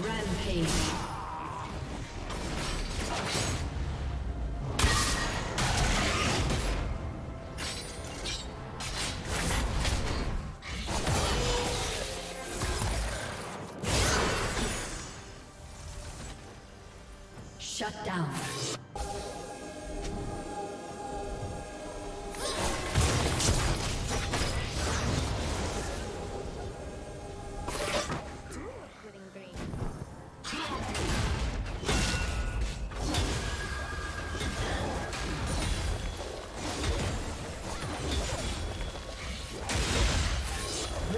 Rampage. Shut down.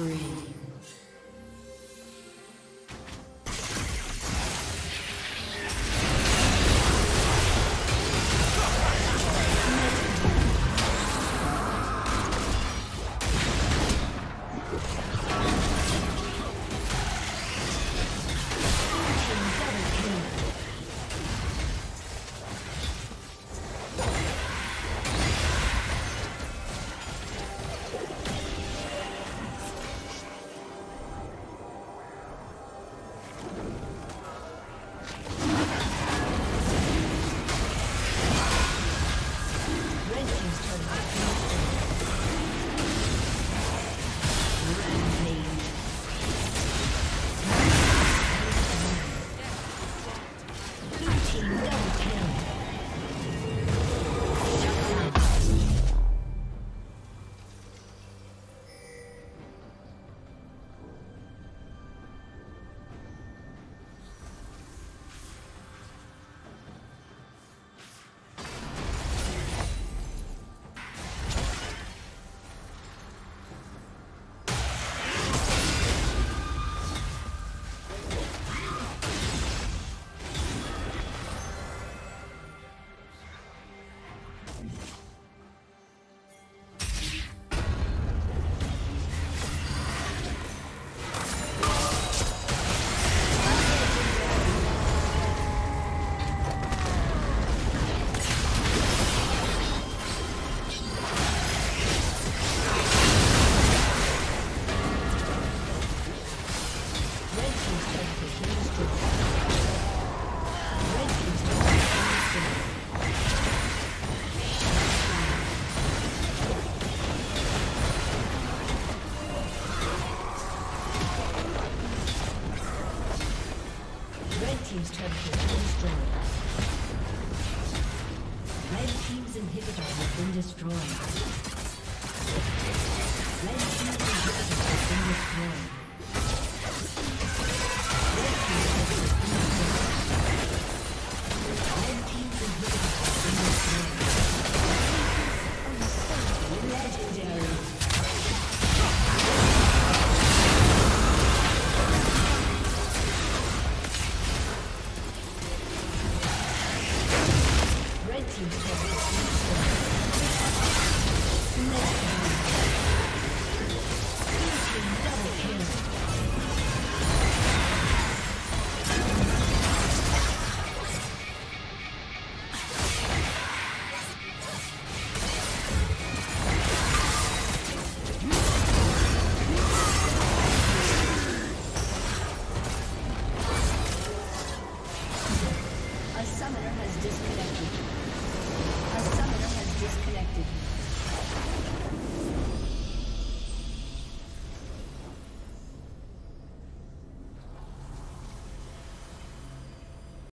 spree. Team's